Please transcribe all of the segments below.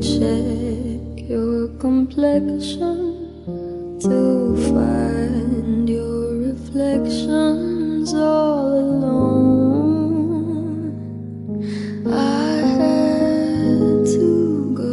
check your complexion to find your reflections all alone. I had to go.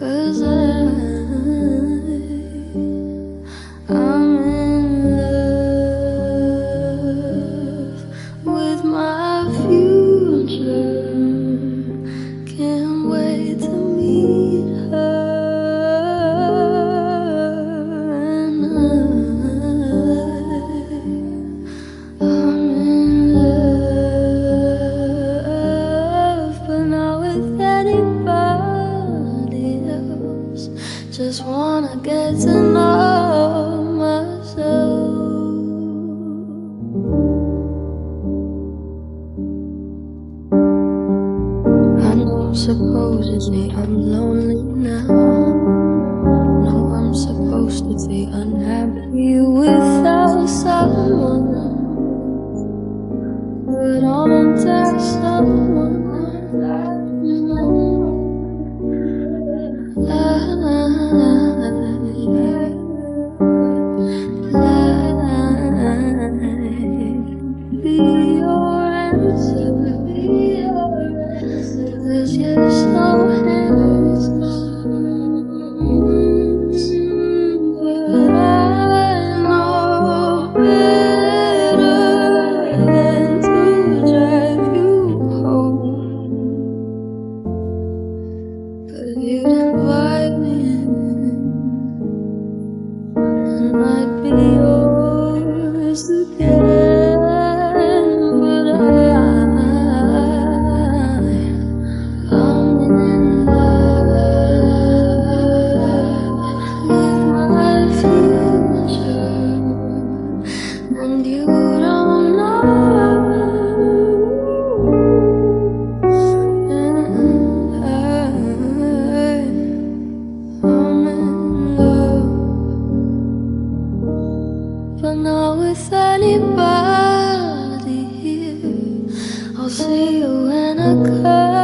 Cause I, wanna get to know myself. I know supposedly I'm lonely now. No, I'm supposed to be unhappy without someone. and you don't know. And I'm in love, but not with anybody here. I'll see you when I come.